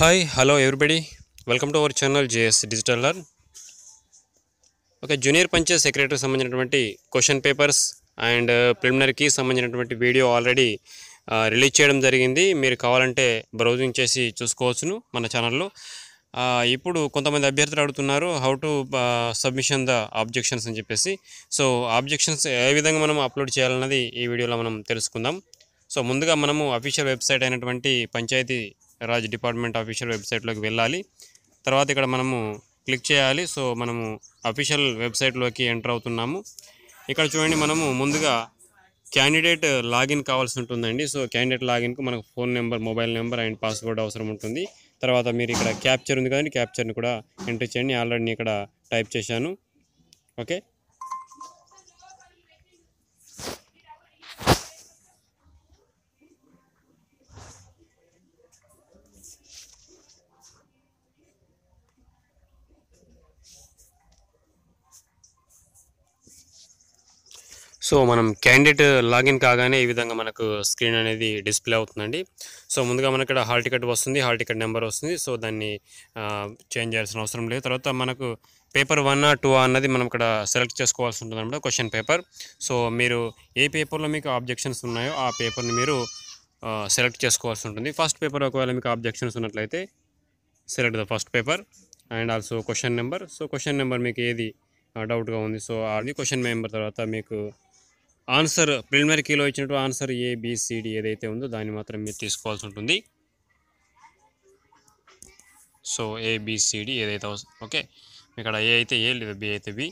Hi hello everybody welcome to our channel JS digital learn okay junior panchayat సెక్రటరీకి సంబంధించినటువంటి question papers and ప్రిలిమినరీకి సంబంధించినటువంటి video already release చేయడం జరిగింది. మీరు కావాలంటే బ్రౌజింగ్ చేసి చూసుకోవచ్చును మన ఛానల్లో ఇప్పుడు కొంతమంది అభ్యర్థులు అడుగుతున్నారు how to submission the objections అని చెప్పేసి. సో ఆబ్జెక్షన్స్ ఏ విధంగా మనం అప్లోడ్ చేయాలన్నది ఈ వీడియోలో మనం తెలుసుకుందాం. సో ముందుగా మనము అఫీషియల్ వెబ్సైట్ అయినటువంటి పంచాయతీ రాజ్ డిపార్ట్మెంట్ అఫీషియల్ వెబ్సైట్లోకి వెళ్ళాలి. తర్వాత ఇక్కడ మనము క్లిక్ చేయాలి. సో మనము అఫీషియల్ వెబ్సైట్లోకి ఎంటర్ అవుతున్నాము. ఇక్కడ చూడండి మనము ముందుగా క్యాండిడేట్ లాగిన్ కావాల్సి ఉంటుందండి. సో క్యాండిడేట్ లాగిన్కు మనకు phone number mobile number and password అవసరం ఉంటుంది. తర్వాత మీరు ఇక్కడ క్యాప్చర్ ఉంది కదండి క్యాప్చర్ని కూడా ఎంటర్ చేయండి. ఆల్రెడీ ఇక్కడ టైప్ చేశాను. ఓకే? సో మనం క్యాండిడేట్ లాగిన్ కాగానే ఈ విధంగా మనకు స్క్రీన్ అనేది డిస్ప్లే అవుతుందండి. సో ముందుగా మనకి ఇక్కడ హాల్ టికెట్ వస్తుంది హాల్ టికెట్ నెంబర్ వస్తుంది. సో దాన్ని చేంజ్ చేయాల్సిన అవసరం లేదు. తర్వాత మనకు పేపర్ వన్ టూ అన్నది మనం ఇక్కడ సెలెక్ట్ చేసుకోవాల్సి ఉంటుంది అనమాట క్వశ్చన్ పేపర్ సో మీరు ఏ పేపర్లో మీకు ఆబ్జెక్షన్స్ ఉన్నాయో ఆ పేపర్ని మీరు సెలెక్ట్ చేసుకోవాల్సి ఉంటుంది. ఫస్ట్ పేపర్ ఒకవేళ మీకు ఆబ్జెక్షన్స్ ఉన్నట్లయితే select the first paper and also question number so question number మీకు ఏది డౌట్గా ఉంది సో అది క్వశ్చన్ నెంబర్ తర్వాత మీకు ఆన్సర్ ప్రిలిమినరీ కీలో ఇచ్చినట్టు ఆన్సర్ ఏ బిసిడి ఏదైతే ఉందో దాన్ని మాత్రం మీరు తీసుకోవాల్సి ఉంటుంది. సో ఏబిసిడి ఏదైతే ఓకే. ఇక్కడ ఏ అయితే ఏ లేదా బి అయితే బి.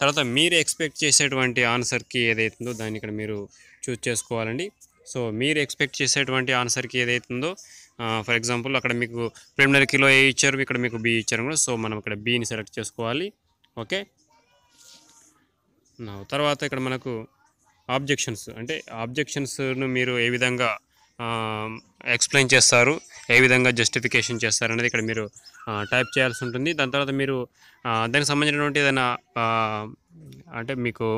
తర్వాత మీరు ఎక్స్పెక్ట్ చేసేటువంటి ఆన్సర్కి ఏదైతే ఉందో దాన్ని ఇక్కడ మీరు చూస్ చేసుకోవాలండి. సో మీరు ఎక్స్పెక్ట్ చేసేటువంటి ఆన్సర్కి ఏదైతే ఉందో ఫర్ ఎగ్జాంపుల్ అక్కడ మీకు ప్రిలిమినరీ కిలో ఏ ఇచ్చారు ఇక్కడ మీకు బి ఇచ్చారు కూడా సో మనం ఇక్కడ బిని సెలెక్ట్ చేసుకోవాలి. ఓకే. నా తర్వాత ఇక్కడ మనకు ఆబ్జెక్షన్స్ అంటే ఆబ్జెక్షన్స్ను మీరు ఏ విధంగా ఎక్స్ప్లెయిన్ చేస్తారు ఏ విధంగా జస్టిఫికేషన్ చేస్తారు అనేది ఇక్కడ మీరు టైప్ చేయాల్సి ఉంటుంది. దాని తర్వాత మీరు దానికి సంబంధించినటువంటి ఏదైనా అంటే మీకు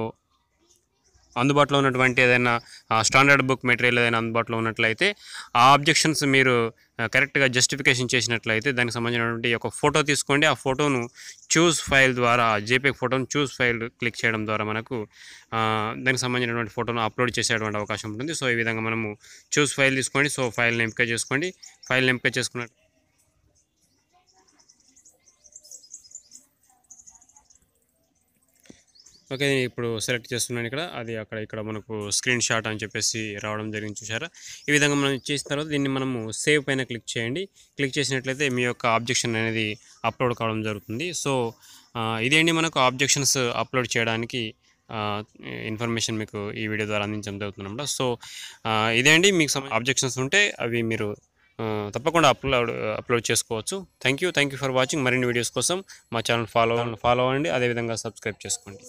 అందుబాటులో ఉన్నటువంటి ఏదైనా స్టాండర్డ్ బుక్ మెటీరియల్ ఏదైనా అందుబాటులో ఉన్నట్లయితే ఆ ఆబ్జెక్షన్స్ మీరు కరెక్ట్గా జస్టిఫికేషన్ చేసినట్లయితే దానికి సంబంధించినటువంటి ఒక ఫోటో తీసుకోండి. ఆ ఫోటోను చూస్ ఫైల్ ద్వారా జేపీఎగ్ ఫోటోను చూస్ ఫైల్ క్లిక్ చేయడం ద్వారా మనకు దానికి సంబంధించినటువంటి ఫోటోను అప్లోడ్ చేసేటువంటి అవకాశం ఉంటుంది. సో ఈ విధంగా మనము చూస్ ఫైల్ తీసుకోండి. సో ఫైల్ని ఎంపిక చేసుకోండి. ఫైల్ని ఎంపిక చేసుకున్నట్టు ఓకే నేను ఇప్పుడు సెలెక్ట్ చేస్తున్నాను ఇక్కడ. అది అక్కడ ఇక్కడ మనకు స్క్రీన్ షాట్ అని చెప్పేసి రావడం జరిగింది చూసారా ఈ విధంగా మనం చేసిన తర్వాత దీన్ని మనము సేవ్ పైన క్లిక్ చేయండి. క్లిక్ చేసినట్లయితే మీ యొక్క ఆబ్జెక్షన్ అనేది అప్లోడ్ కావడం జరుగుతుంది. సో ఇదేంటి మనకు ఆబ్జెక్షన్స్ అప్లోడ్ చేయడానికి ఇన్ఫర్మేషన్ మీకు ఈ వీడియో ద్వారా అందించడం జరుగుతుందన్నమాట. సో ఇదే అండి. మీకు ఆబ్జెక్షన్స్ ఉంటే అవి మీరు తప్పకుండా అప్లోడ్ అప్లోడ్ చేసుకోవచ్చు. Thank you thank you for watching. మరిన్ని వీడియోస్ కోసం మా ఛానల్ ఫాలో ఫాలో అవ్వండి. అదేవిధంగా సబ్స్క్రైబ్ చేసుకోండి.